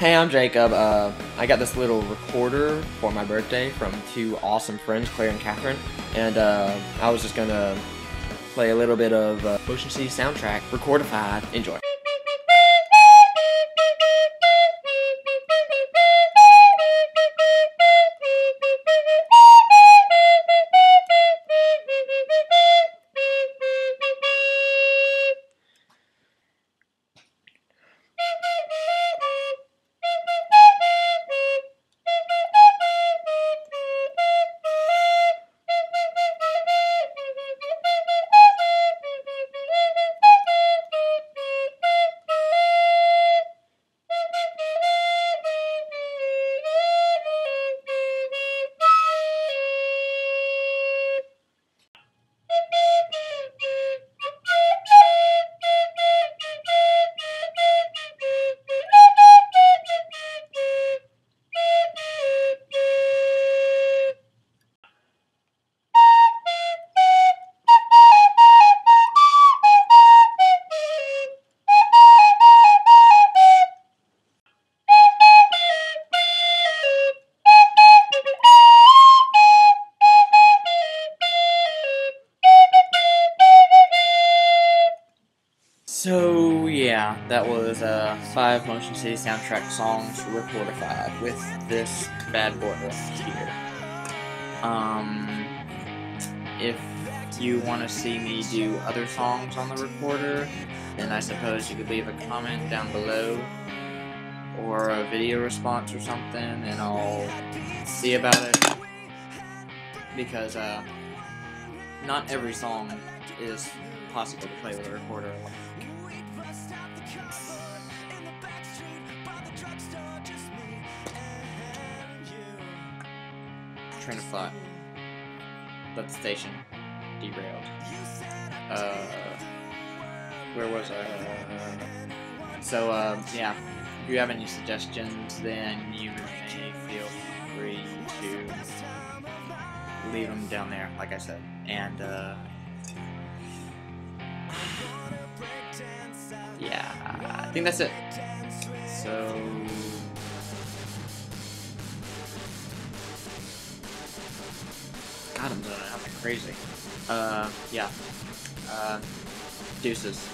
Hey, I'm Jakob. Uh, I got this little recorder for my birthday from two awesome friends, Claire and Catherine, and uh, I was just gonna play a little bit of uh, Motion City soundtrack, Recordified. Enjoy. So yeah, that was uh, five Motion City soundtrack songs recordified with this bad boy here. Um, if you want to see me do other songs on the recorder, then I suppose you could leave a comment down below or a video response or something, and I'll see about it. Because uh, not every song is possible to play with a recorder. Train of thought. That station derailed. Uh, where was I? Uh, so, uh, yeah. If you have any suggestions, then you may feel free to leave them down there, like I said. And, uh, yeah, I think that's it. So... God, I'm doing nothing crazy. Uh, yeah. Uh, deuces.